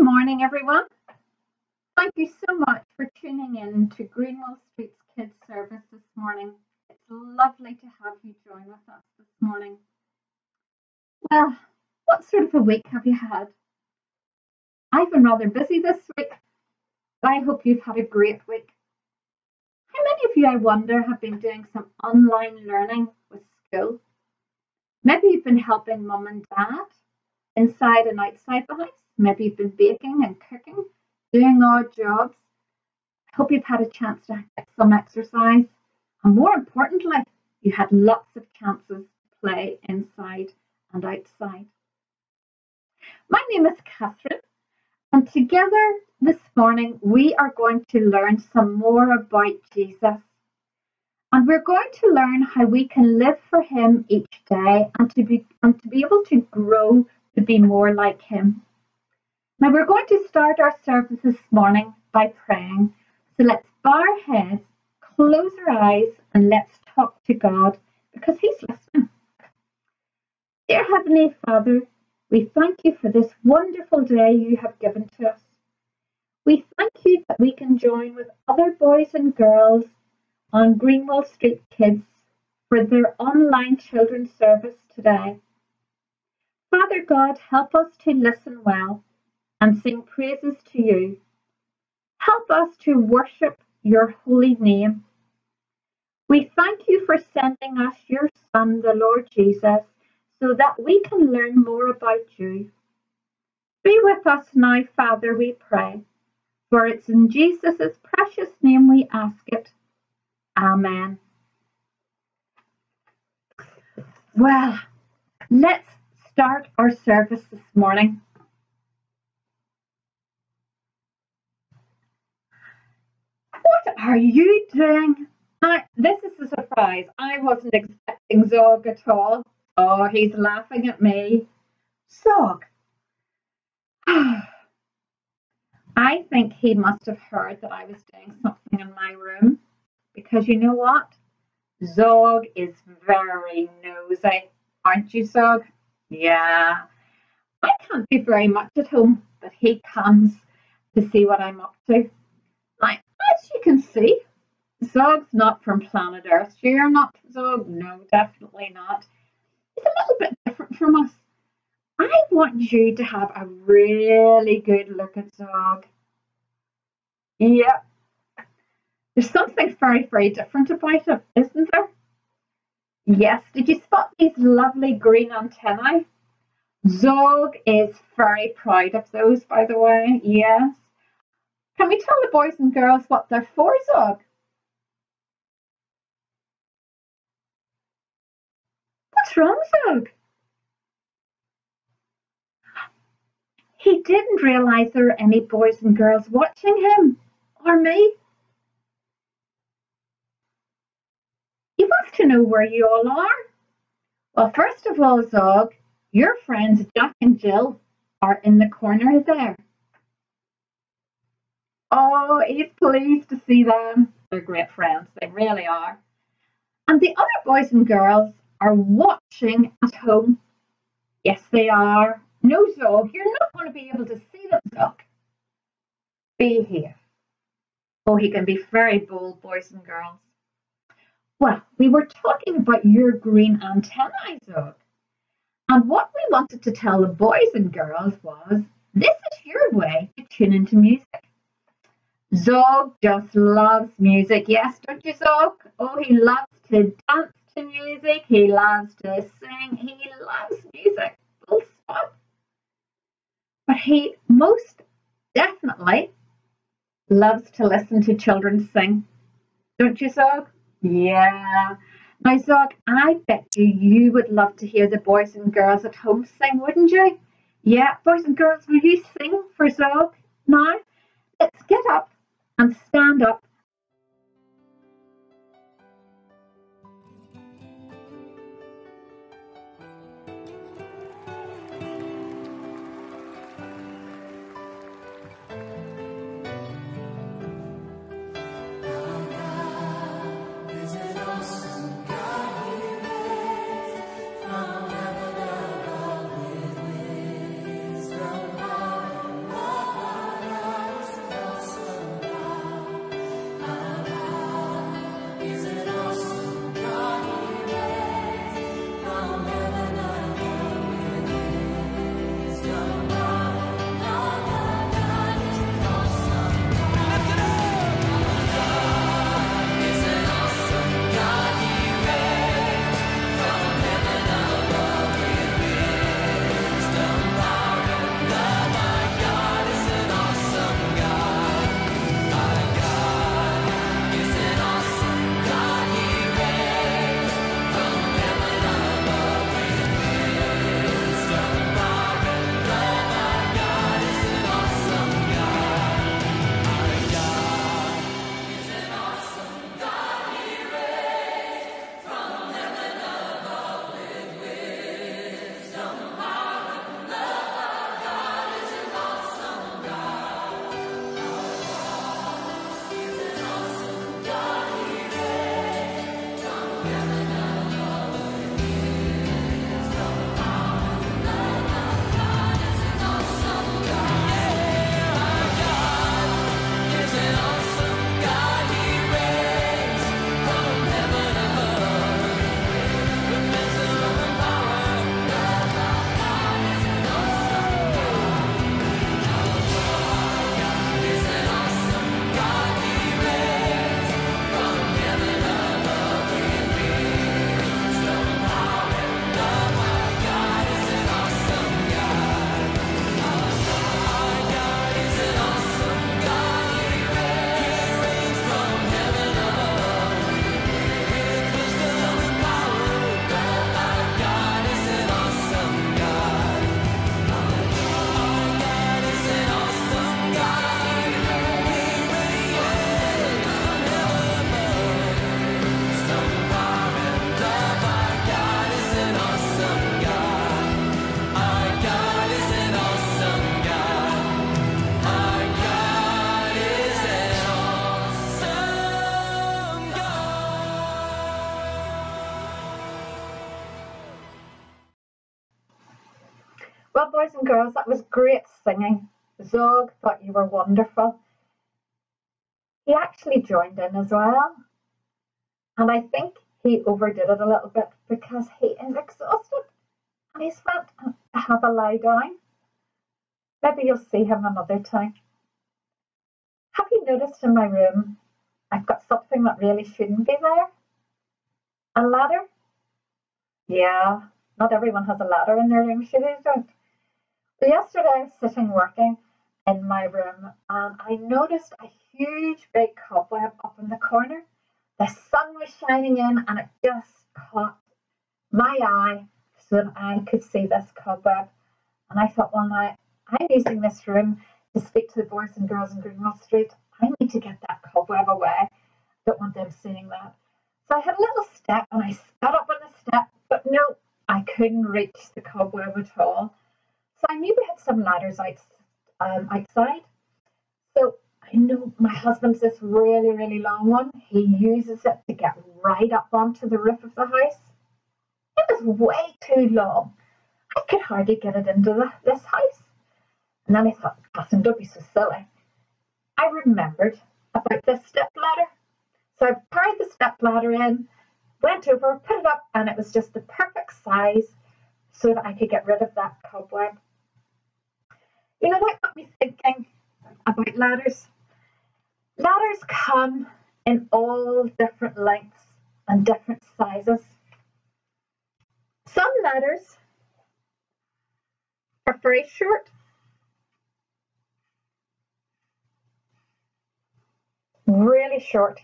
morning, everyone. Thank you so much for tuning in to Greenwell Street's Kids Service this morning. It's lovely to have you join with us this morning. Well, what sort of a week have you had? I've been rather busy this week, I hope you've had a great week. How many of you, I wonder, have been doing some online learning with school? Maybe you've been helping mum and dad inside and outside the house. Maybe you've been baking and cooking, doing odd jobs. I hope you've had a chance to get some exercise. And more importantly, you had lots of chances to play inside and outside. My name is Catherine, and together this morning we are going to learn some more about Jesus. And we're going to learn how we can live for him each day and to be and to be able to grow to be more like him. Now we're going to start our service this morning by praying. So let's bow our heads, close our eyes, and let's talk to God because He's listening. Dear Heavenly Father, we thank you for this wonderful day you have given to us. We thank you that we can join with other boys and girls on Greenwell Street Kids for their online children's service today. Father God, help us to listen well and sing praises to you. Help us to worship your holy name. We thank you for sending us your Son, the Lord Jesus, so that we can learn more about you. Be with us now, Father, we pray, for it's in Jesus' precious name we ask it. Amen. Well, let's start our service this morning What are you doing? I, this is a surprise. I wasn't expecting Zog at all. Oh, he's laughing at me. Zog. I think he must have heard that I was doing something in my room because you know what? Zog is very nosy, aren't you, Zog? Yeah. I can't be very much at home, but he comes to see what I'm up to. You can see, Zog's not from planet Earth. You're not Zog? No, definitely not. It's a little bit different from us. I want you to have a really good look at Zog. Yep. There's something very, very different about it, isn't there? Yes. Did you spot these lovely green antennae? Zog is very proud of those, by the way. Yes. Can we tell the boys and girls what they're for, Zog? What's wrong, Zog? He didn't realise there were any boys and girls watching him, or me. He wants to know where you all are. Well, first of all, Zog, your friends Jack and Jill are in the corner there. Oh, he's pleased to see them. They're great friends. They really are. And the other boys and girls are watching at home. Yes, they are. No, Zog, you're not going to be able to see them, Zog. Be here. Oh, he can be very bold, boys and girls. Well, we were talking about your green antennae, Zog. And what we wanted to tell the boys and girls was this is your way to tune into music. Zog just loves music. Yes, don't you, Zog? Oh, he loves to dance to music. He loves to sing. He loves music. Full stop. But he most definitely loves to listen to children sing. Don't you, Zog? Yeah. Now, Zog, I bet you you would love to hear the boys and girls at home sing, wouldn't you? Yeah, boys and girls, will you sing for Zog now? Let's get up and stand up and girls, that was great singing. Zog thought you were wonderful. He actually joined in as well. And I think he overdid it a little bit because he is exhausted and he's went to have a lie down. Maybe you'll see him another time. Have you noticed in my room I've got something that really shouldn't be there? A ladder? Yeah, not everyone has a ladder in their room, sure they don't. So yesterday I was sitting working in my room and I noticed a huge big cobweb up in the corner. The sun was shining in and it just caught my eye so that I could see this cobweb. And I thought, well, now I'm using this room to speak to the boys and girls in Greenwell Street. I need to get that cobweb away. I don't want them seeing that. So I had a little step and I got up on the step, but no, I couldn't reach the cobweb at all. So I knew we had some ladders out, um, outside. So I know my husband's this really, really long one. He uses it to get right up onto the roof of the house. It was way too long. I could hardly get it into the, this house. And then I thought, Catherine, don't be so silly. I remembered about this step ladder. So I carried the step ladder in, went over, put it up, and it was just the perfect size so that I could get rid of that cobweb. You know, that got me thinking about ladders. Ladders come in all different lengths and different sizes. Some ladders are very short. Really short.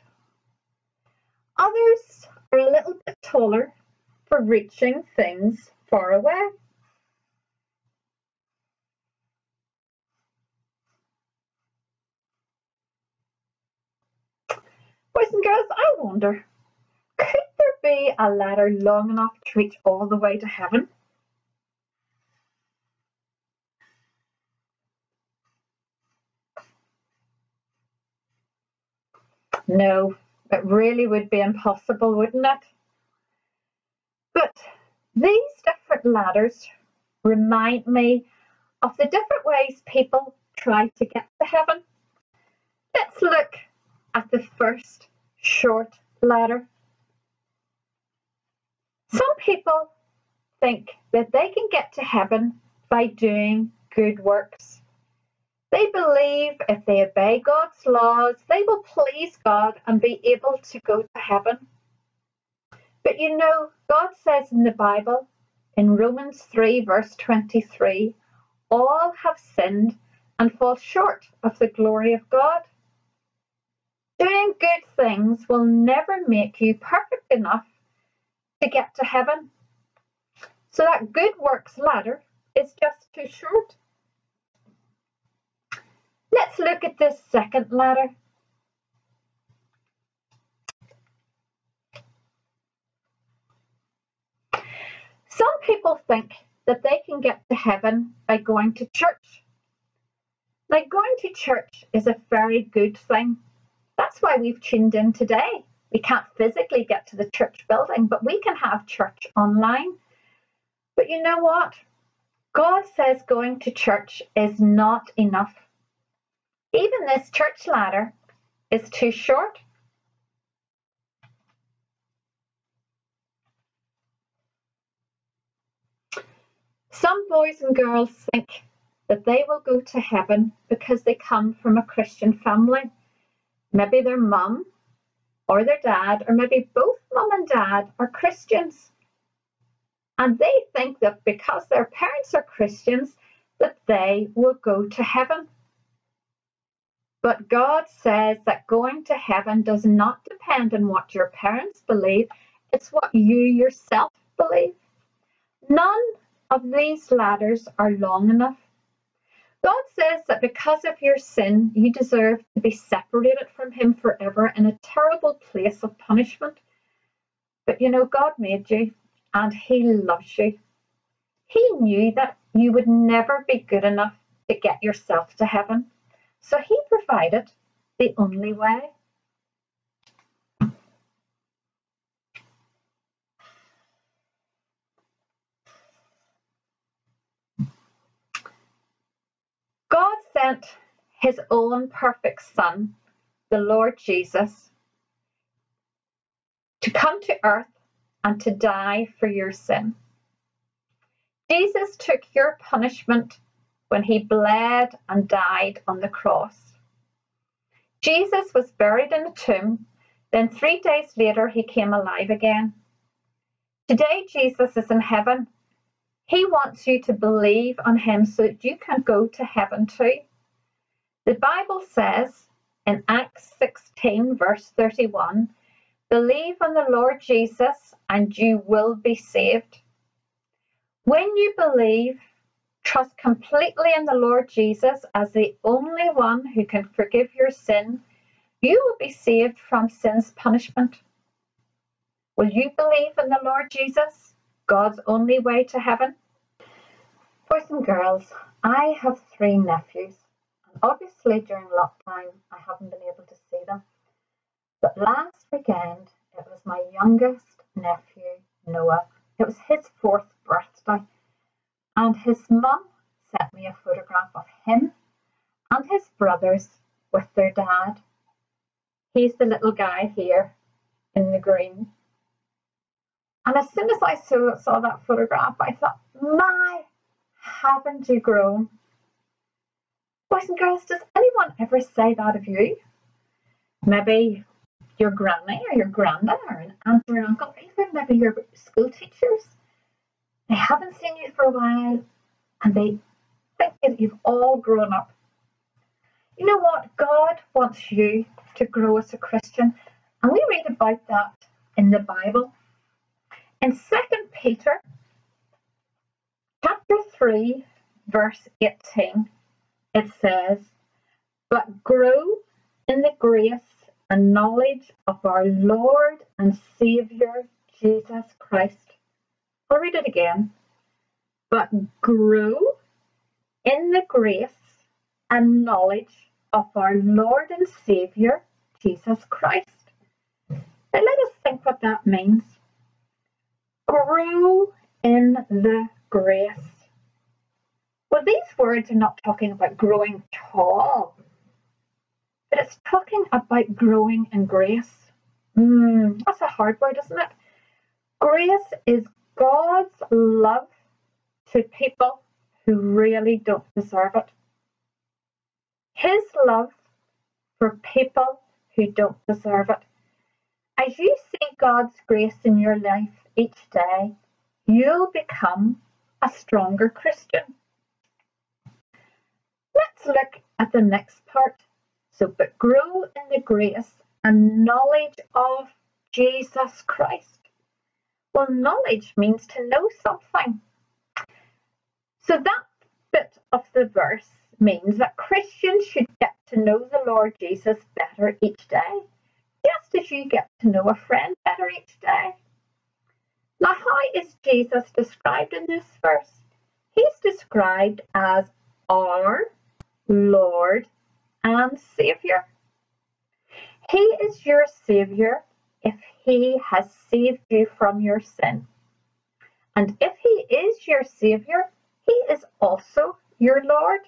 Others are a little bit taller for reaching things far away. Boys and girls, I wonder, could there be a ladder long enough to reach all the way to heaven? No, it really would be impossible, wouldn't it? But these different ladders remind me of the different ways people try to get to heaven. Let's look at the first short ladder. Some people think that they can get to heaven by doing good works. They believe if they obey God's laws, they will please God and be able to go to heaven. But you know, God says in the Bible, in Romans 3, verse 23, all have sinned and fall short of the glory of God. Doing good things will never make you perfect enough to get to heaven. So that good works ladder is just too short. Let's look at this second ladder. Some people think that they can get to heaven by going to church. Like going to church is a very good thing. That's why we've tuned in today. We can't physically get to the church building, but we can have church online. But you know what? God says going to church is not enough. Even this church ladder is too short. Some boys and girls think that they will go to heaven because they come from a Christian family. Maybe their mum or their dad, or maybe both mum and dad, are Christians. And they think that because their parents are Christians, that they will go to heaven. But God says that going to heaven does not depend on what your parents believe, it's what you yourself believe. None of these ladders are long enough. God says that because of your sin, you deserve to be separated from Him forever in a terrible place of punishment. But you know, God made you and He loves you. He knew that you would never be good enough to get yourself to heaven. So He provided the only way. Sent his own perfect Son, the Lord Jesus, to come to earth and to die for your sin. Jesus took your punishment when he bled and died on the cross. Jesus was buried in a tomb, then three days later he came alive again. Today, Jesus is in heaven. He wants you to believe on him so that you can go to heaven too. The Bible says in Acts 16, verse 31, believe on the Lord Jesus and you will be saved. When you believe, trust completely in the Lord Jesus as the only one who can forgive your sin, you will be saved from sin's punishment. Will you believe in the Lord Jesus, God's only way to heaven? Boys and girls, I have three nephews, and obviously during lockdown I haven't been able to see them. But last weekend it was my youngest nephew, Noah. It was his fourth birthday, and his mum sent me a photograph of him and his brothers with their dad. He's the little guy here in the green. And as soon as I saw, saw that photograph, I thought, my, haven't you grown? Boys and girls, does anyone ever say that of you? Maybe your granny or your granddad or an aunt or an uncle, or even maybe your school teachers. They haven't seen you for a while and they think that you've all grown up. You know what? God wants you to grow as a Christian. And we read about that in the Bible. In 2 Peter chapter 3, verse 18, it says, But grow in the grace and knowledge of our Lord and Saviour Jesus Christ. I'll read it again. But grow in the grace and knowledge of our Lord and Saviour Jesus Christ. Now let us think what that means. Grow in the grace. Well, these words are not talking about growing tall but it's talking about growing in grace. Mm, that's a hard word, isn't it? Grace is God's love to people who really don't deserve it. His love for people who don't deserve it. As you see God's grace in your life each day, you'll become a stronger Christian. Let's look at the next part so, but grow in the grace and knowledge of Jesus Christ. Well, knowledge means to know something. So that bit of the verse means that Christians should get to know the Lord Jesus better each day, just as you get to know a friend better each day. Now, how is Jesus described in this verse? He's described as our Lord and Savior. He is your Savior if He has saved you from your sin. And if He is your Savior, He is also your Lord.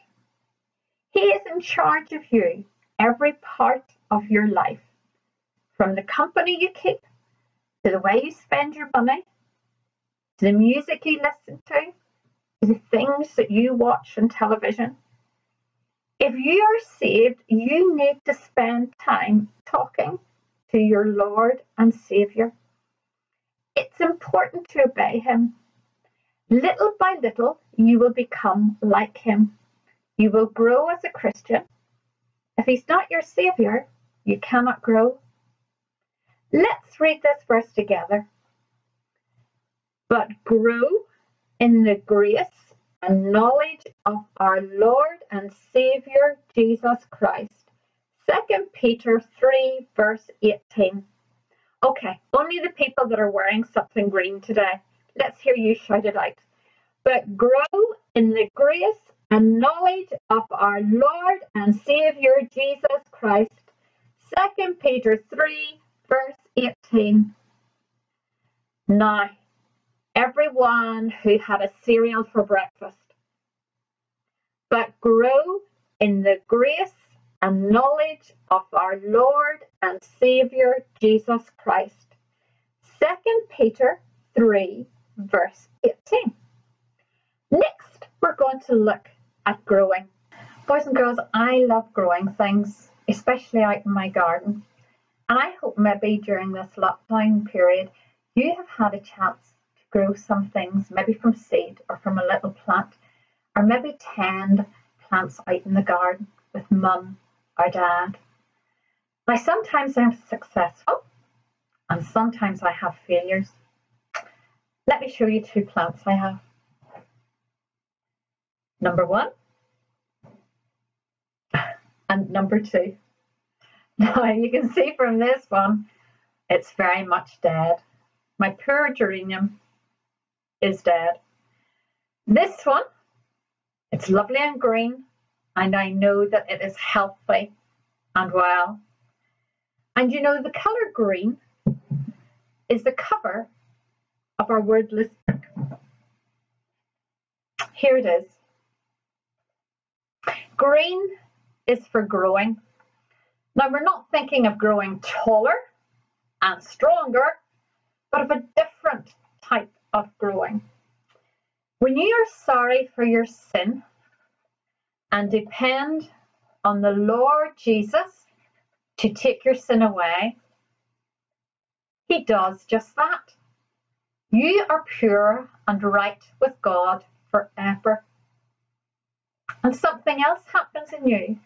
He is in charge of you, every part of your life, from the company you keep, to the way you spend your money, the music you listen to, the things that you watch on television if you are saved, you need to spend time talking to your Lord and Saviour. It's important to obey Him. Little by little, you will become like Him. You will grow as a Christian. If He's not your Saviour, you cannot grow. Let's read this verse together. But grow in the grace and knowledge of our Lord and Saviour Jesus Christ. 2 Peter 3, verse 18. Okay, only the people that are wearing something green today. Let's hear you shout it out. But grow in the grace and knowledge of our Lord and Saviour Jesus Christ. 2 Peter 3, verse 18. Now, everyone who had a cereal for breakfast. But grow in the grace and knowledge of our Lord and Saviour Jesus Christ. 2 Peter 3, verse 18. Next, we're going to look at growing. Boys and girls, I love growing things, especially out in my garden. And I hope maybe during this lockdown period, you have had a chance grow some things, maybe from seed or from a little plant, or maybe tend plants out in the garden with mum or dad. Now, sometimes I'm successful oh, and sometimes I have failures. Let me show you two plants I have. Number one and number two. Now you can see from this one, it's very much dead. My poor geranium is dead. This one, it's lovely and green, and I know that it is healthy and well. And you know, the colour green is the cover of our wordless book. Here it is. Green is for growing. Now, we're not thinking of growing taller and stronger, but of a different type of growing. When you are sorry for your sin and depend on the Lord Jesus to take your sin away, he does just that. You are pure and right with God forever. And something else happens in you.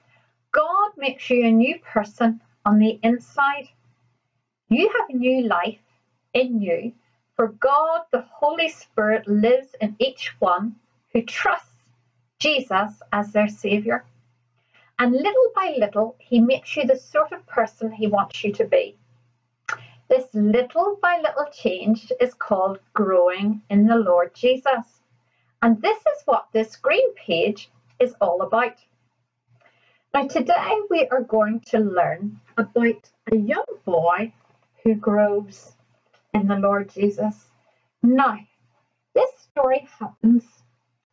God makes you a new person on the inside. You have a new life in you, for God, the Holy Spirit, lives in each one who trusts Jesus as their Saviour. And little by little, He makes you the sort of person He wants you to be. This little by little change is called growing in the Lord Jesus. And this is what this green page is all about. Now, today we are going to learn about a young boy who grows in the Lord Jesus. Now, this story happens,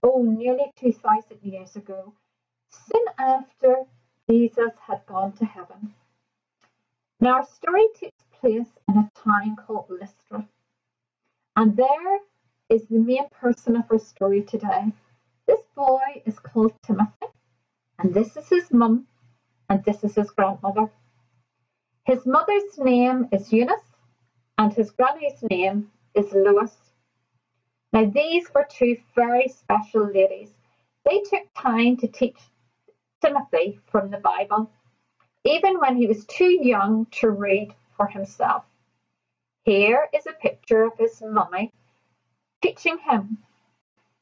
oh, nearly 2,000 years ago, soon after Jesus had gone to heaven. Now, our story takes place in a town called Lystra, and there is the main person of our story today. This boy is called Timothy, and this is his mum, and this is his grandmother. His mother's name is Eunice, and his granny's name is Lois. Now, these were two very special ladies. They took time to teach Timothy from the Bible, even when he was too young to read for himself. Here is a picture of his mummy teaching him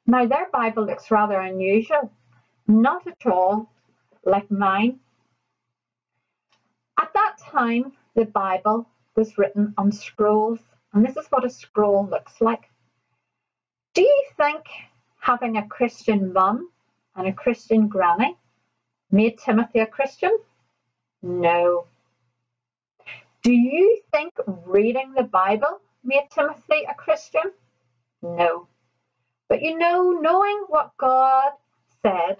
now, their Bible looks rather unusual, not at all like mine. At that time, the Bible was written on scrolls, and this is what a scroll looks like. Do you think having a Christian mum and a Christian granny made Timothy a Christian? No. Do you think reading the Bible made Timothy a Christian? No. But you know, knowing what God said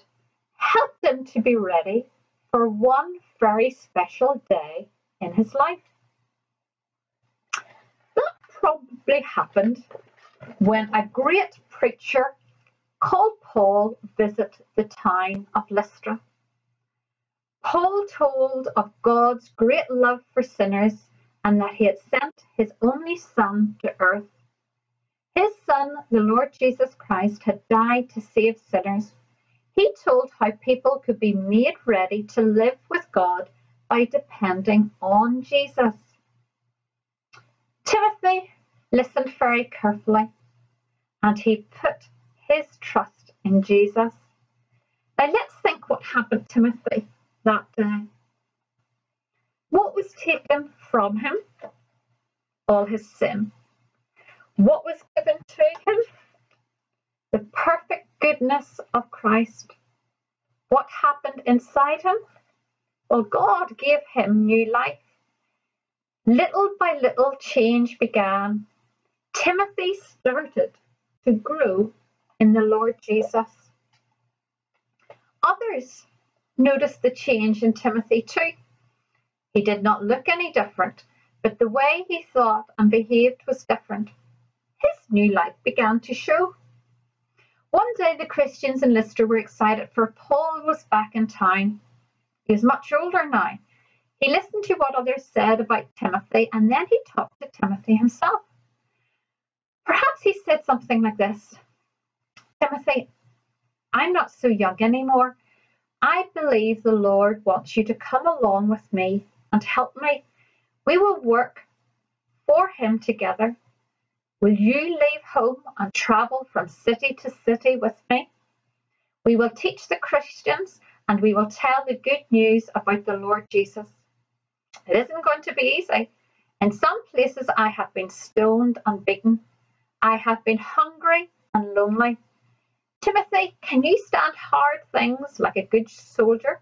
helped him to be ready for one very special day in his life. Probably happened when a great preacher called Paul visited the town of Lystra. Paul told of God's great love for sinners and that he had sent his only son to earth his Son, the Lord Jesus Christ, had died to save sinners. He told how people could be made ready to live with God by depending on Jesus. Timothy listened very carefully and he put his trust in Jesus. Now let's think what happened to Timothy that day. What was taken from him? All his sin. What was given to him? The perfect goodness of Christ. What happened inside him? Well, God gave him new life. Little by little, change began. Timothy started to grow in the Lord Jesus. Others noticed the change in Timothy too. He did not look any different, but the way he thought and behaved was different. His new life began to show. One day the Christians in Lystra were excited for Paul was back in town. He was much older now. He listened to what others said about Timothy and then he talked to Timothy himself. Perhaps he said something like this Timothy, I'm not so young anymore. I believe the Lord wants you to come along with me and help me. We will work for Him together. Will you leave home and travel from city to city with me? We will teach the Christians and we will tell the good news about the Lord Jesus. It isn't going to be easy. In some places, I have been stoned and beaten. I have been hungry and lonely. Timothy, can you stand hard things like a good soldier?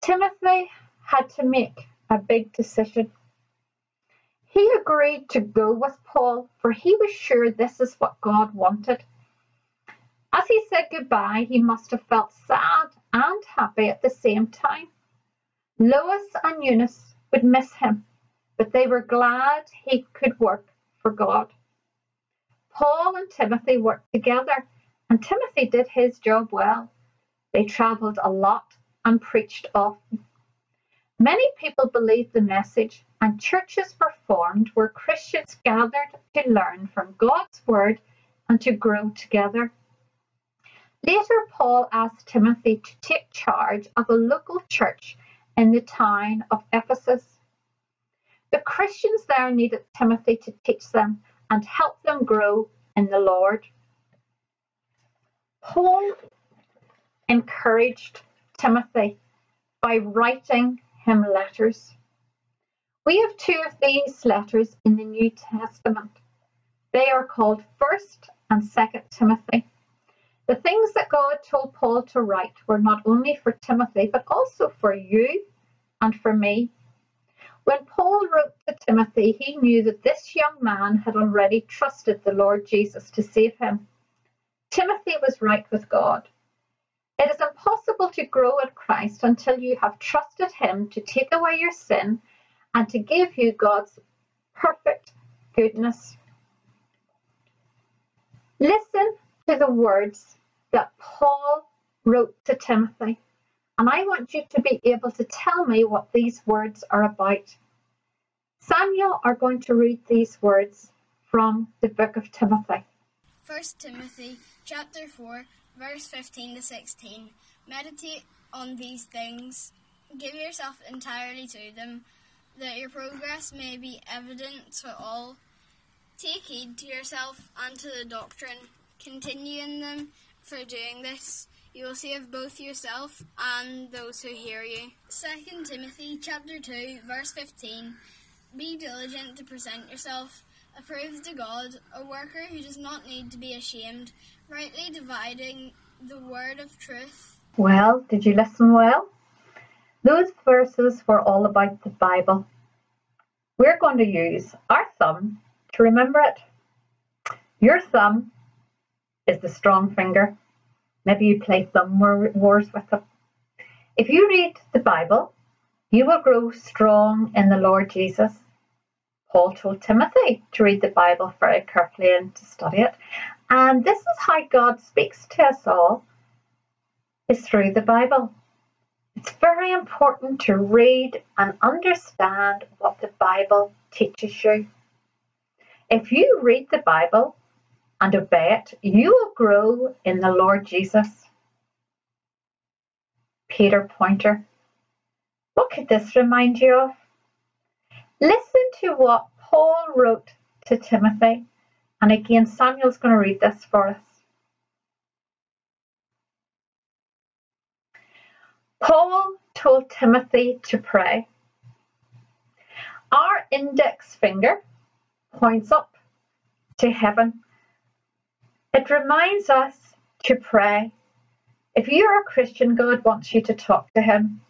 Timothy had to make a big decision. He agreed to go with Paul, for he was sure this is what God wanted. As he said goodbye, he must have felt sad and happy at the same time. Lois and Eunice would miss him, but they were glad he could work for God. Paul and Timothy worked together, and Timothy did his job well. They travelled a lot and preached often. Many people believed the message, and churches were formed where Christians gathered to learn from God's word and to grow together. Later, Paul asked Timothy to take charge of a local church in the town of Ephesus. The Christians there needed Timothy to teach them and help them grow in the Lord. Paul encouraged Timothy by writing him letters. We have two of these letters in the New Testament. They are called 1st and 2nd Timothy. The things that God told Paul to write were not only for Timothy, but also for you and for me. When Paul wrote to Timothy, he knew that this young man had already trusted the Lord Jesus to save him. Timothy was right with God. It is impossible to grow in Christ until you have trusted Him to take away your sin and to give you God's perfect goodness. Listen to the words that Paul wrote to Timothy. And I want you to be able to tell me what these words are about. Samuel are going to read these words from the book of Timothy. 1 Timothy chapter 4 verse 15 to 16. Meditate on these things, give yourself entirely to them, that your progress may be evident to all. Take heed to yourself and to the doctrine. Continue in them, for doing this you will save both yourself and those who hear you. 2 Timothy chapter 2 verse 15 Be diligent to present yourself approved to God, a worker who does not need to be ashamed, rightly dividing the word of truth. Well, did you listen well? Those verses were all about the Bible. We're going to use our thumb to remember it. Your thumb is the strong finger. Maybe you play thumb wars with it. If you read the Bible, you will grow strong in the Lord Jesus. Paul told Timothy to read the Bible very carefully and to study it. And this is how God speaks to us all, is through the Bible. It's very important to read and understand what the Bible teaches you. If you read the Bible and obey it, you will grow in the Lord Jesus. Peter Pointer. What could this remind you of? Listen to what Paul wrote to Timothy. And again, Samuel's going to read this for us. Paul told Timothy to pray. Our index finger points up to heaven. It reminds us to pray. If you're a Christian, God wants you to talk to Him.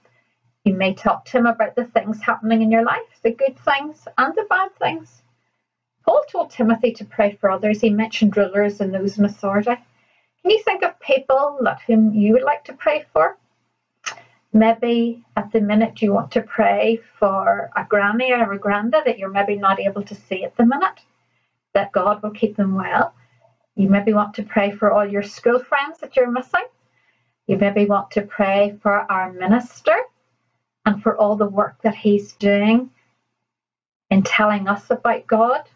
You may talk to Him about the things happening in your life, the good things and the bad things. Paul told Timothy to pray for others. He mentioned rulers and those in authority. Can you think of people that whom you would like to pray for? Maybe at the minute you want to pray for a granny or a granda that you're maybe not able to see at the minute, that God will keep them well. You maybe want to pray for all your school friends that you're missing. You maybe want to pray for our minister and for all the work that he's doing in telling us about God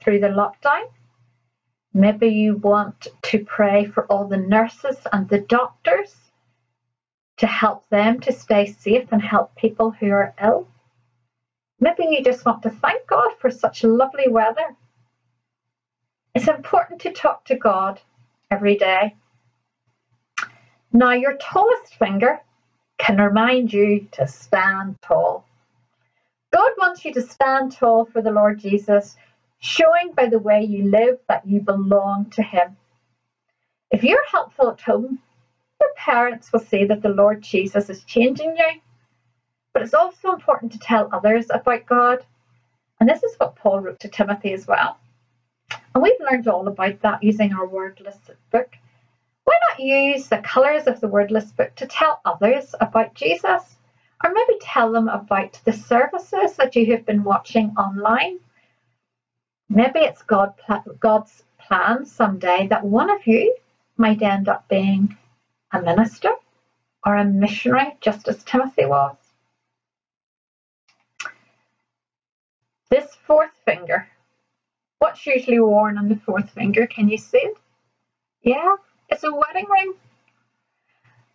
through the lockdown. Maybe you want to pray for all the nurses and the doctors to help them to stay safe and help people who are ill. Maybe you just want to thank God for such lovely weather. It's important to talk to God every day. Now, your tallest finger can remind you to stand tall. God wants you to stand tall for the Lord Jesus, showing by the way you live that you belong to Him. If you're helpful at home, your parents will see that the Lord Jesus is changing you. But it's also important to tell others about God. And this is what Paul wrote to Timothy as well. And we've learned all about that using our wordless book. Why not use the colours of the wordless book to tell others about Jesus? Or maybe tell them about the services that you have been watching online. Maybe it's God, God's plan someday that one of you might end up being a minister or a missionary, just as Timothy was. This fourth finger, what's usually worn on the fourth finger? Can you see it? Yeah, it's a wedding ring.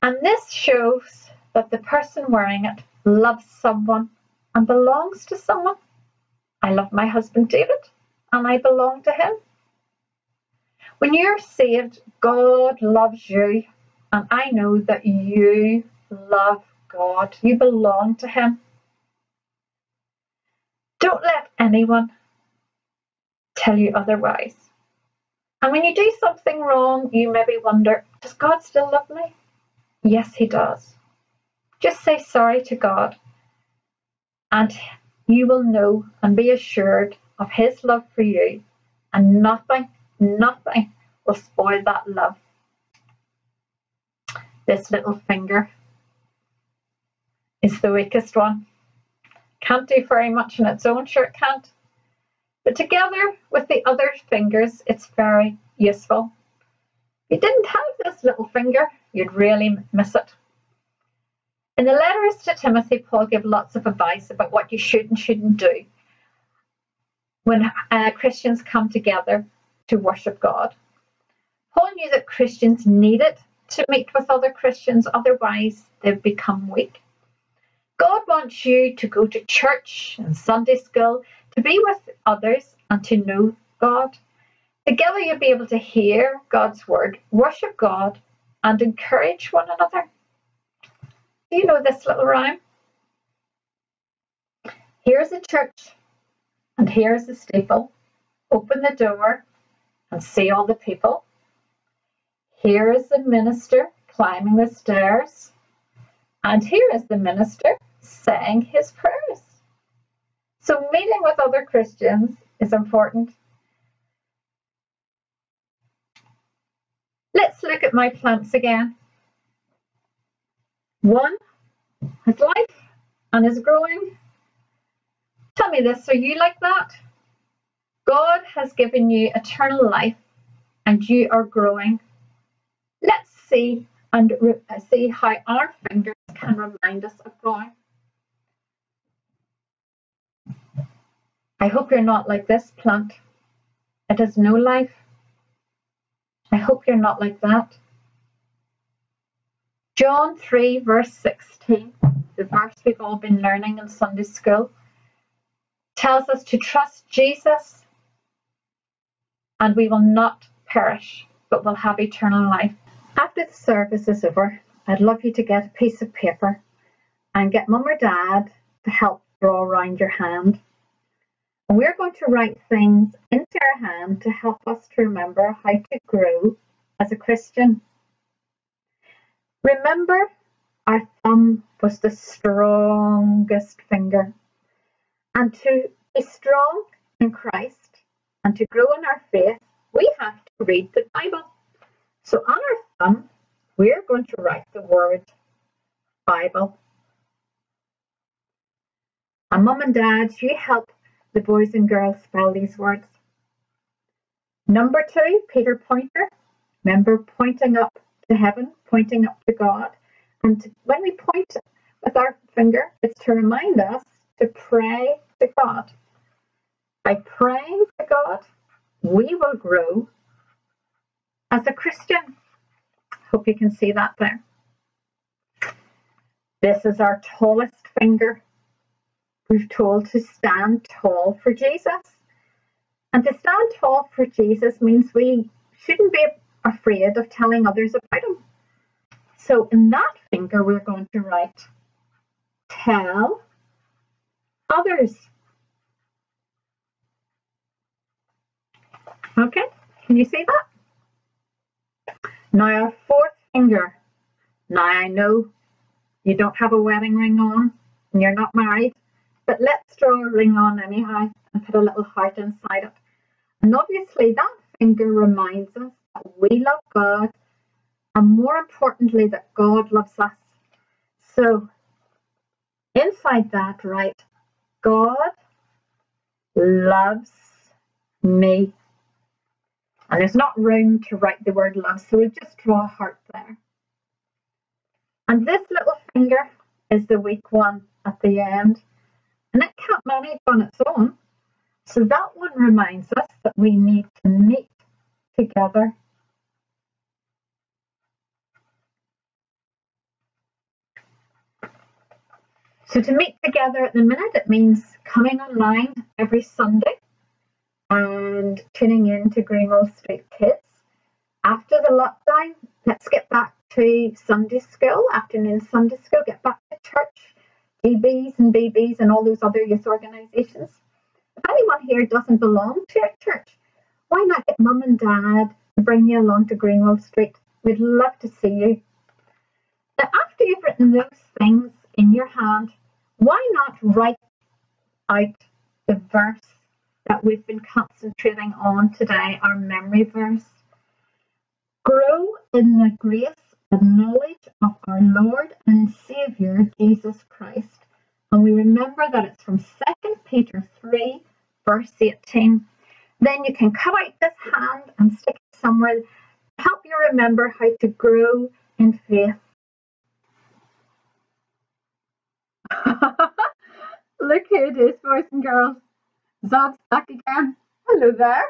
And this shows that the person wearing it loves someone and belongs to someone. I love my husband David and I belong to him. When you're saved, God loves you and I know that you love God. You belong to Him. Don't let anyone tell you otherwise. And when you do something wrong, you maybe wonder, does God still love me? Yes, He does. Just say sorry to God, and you will know and be assured of His love for you, and nothing, nothing will spoil that love this little finger is the weakest one. Can't do very much on its own, sure it can't. But together with the other fingers, it's very useful. If you didn't have this little finger, you'd really miss it. In the letters to Timothy, Paul gave lots of advice about what you should and shouldn't do when uh, Christians come together to worship God. Paul knew that Christians needed to meet with other Christians, otherwise, they've become weak. God wants you to go to church and Sunday school, to be with others and to know God. Together, you'll be able to hear God's word, worship God, and encourage one another. Do you know this little rhyme? Here's a church, and here's the steeple. Open the door and see all the people. Here is the minister climbing the stairs, and here is the minister saying his prayers. So, meeting with other Christians is important. Let's look at my plants again. One has life and is growing. Tell me this are you like that? God has given you eternal life and you are growing Let's see and see how our fingers can remind us of God. I hope you're not like this plant. It has no life. I hope you're not like that. John 3, verse 16, the verse we've all been learning in Sunday school, tells us to trust Jesus and we will not perish, but will have eternal life. After the service is over, I'd love you to get a piece of paper and get mum or dad to help draw around your hand. We're going to write things into our hand to help us to remember how to grow as a Christian. Remember, our thumb was the strongest finger. And to be strong in Christ and to grow in our faith, we have to read the Bible. So on our thumb, we're going to write the word Bible. And mum and dad, you help the boys and girls spell these words. Number two, Peter Pointer. Remember pointing up to heaven, pointing up to God. And when we point with our finger, it's to remind us to pray to God. By praying to God, we will grow as a Christian. Hope you can see that there. This is our tallest finger. We're told to stand tall for Jesus. And to stand tall for Jesus means we shouldn't be afraid of telling others about him. So in that finger, we're going to write tell others. Okay, can you see that? Now our fourth finger. Now I know you don't have a wedding ring on and you're not married, but let's draw a ring on anyhow and put a little heart inside it. And obviously that finger reminds us that we love God and more importantly that God loves us. So inside that, write, God loves me. And there's not room to write the word love, so we'll just draw a heart there. And this little finger is the weak one at the end, and it can't manage on its own. So that one reminds us that we need to meet together. So to meet together at the minute, it means coming online every Sunday and tuning in to Greenwell Street Kids. After the lockdown, let's get back to Sunday school, afternoon Sunday school, get back to church, GBs and BBs and all those other youth organisations. If anyone here doesn't belong to a church, why not get mum and dad to bring you along to Greenwell Street? We'd love to see you. Now, after you've written those things in your hand, why not write out the verse that we've been concentrating on today, our memory verse. Grow in the grace and knowledge of our Lord and Saviour Jesus Christ. And we remember that it's from 2 Peter 3, verse 18. Then you can cut out this hand and stick it somewhere to help you remember how to grow in faith. Look who it is, boys and girls. Zog's back again. Hello there.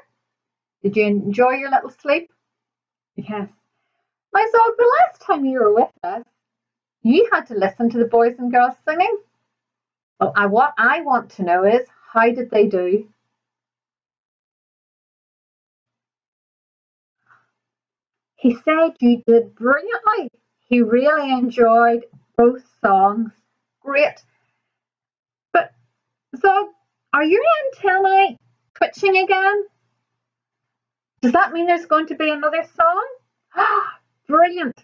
Did you enjoy your little sleep? Yes. My Zog, the last time you were with us, you had to listen to the boys and girls singing. Well, I, what I want to know is, how did they do? He said you did brilliantly. He really enjoyed both songs. Great. But, Zog, are your antennae twitching again? Does that mean there's going to be another song? Ah! Brilliant.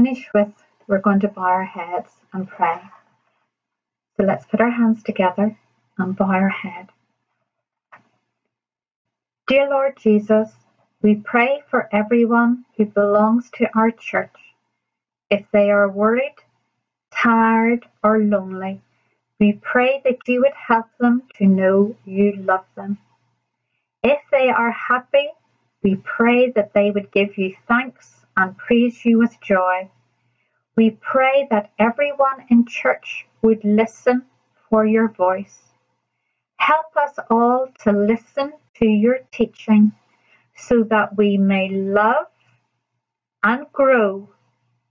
Finish with, we're going to bow our heads and pray. So let's put our hands together and bow our head. Dear Lord Jesus, we pray for everyone who belongs to our church. If they are worried, tired, or lonely, we pray that you would help them to know you love them. If they are happy, we pray that they would give you thanks and praise you with joy. We pray that everyone in church would listen for your voice. Help us all to listen to your teaching so that we may love and grow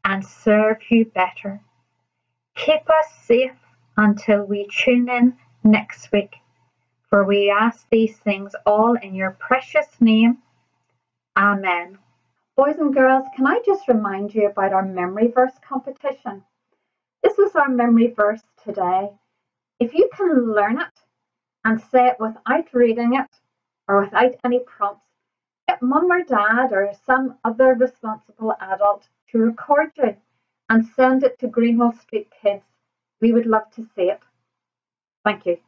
and serve you better. Keep us safe until we tune in next week, for we ask these things all in your precious name. Amen. Boys and girls, can I just remind you about our memory verse competition? This was our memory verse today. If you can learn it and say it without reading it or without any prompts, get mum or dad or some other responsible adult to record you and send it to Greenwell Street Kids. We would love to see it. Thank you.